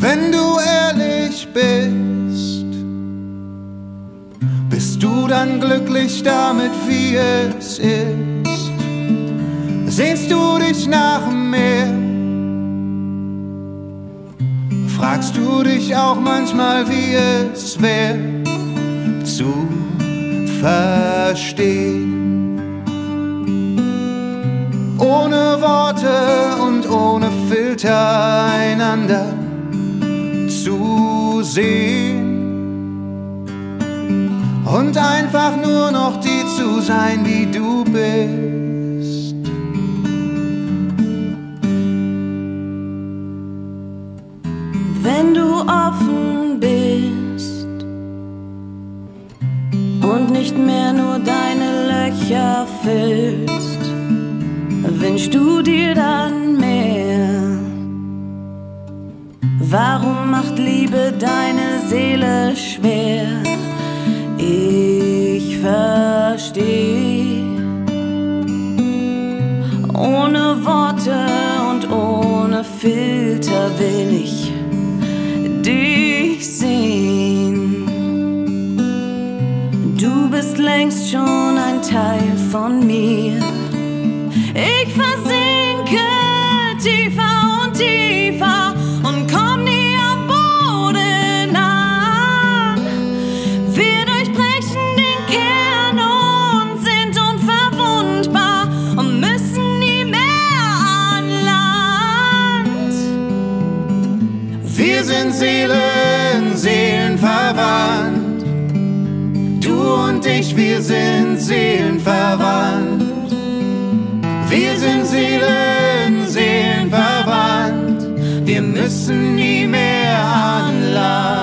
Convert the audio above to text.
Wenn du ehrlich bist, bist du dann glücklich damit, wie es ist? Sehnst du dich nach mehr? Fragst du dich auch manchmal, wie es wäre, zu verstehen? Ohne Worte und ohne Filter einander zu sehen und einfach nur noch die zu sein, wie du bist. Wenn du offen bist und nicht mehr nur deine Löcher füllst, wünschst du dir dann Warum macht Liebe deine Seele schwer? Ich verstehe. Ohne Worte und ohne Filter will ich dich sehen. Du bist längst schon ein Teil von mir. Wir sind Seelen, Seelenverwandt. Du und ich, wir sind Seelenverwandt. Wir sind Seelen, Seelenverwandt. Wir müssen nie mehr anlassen.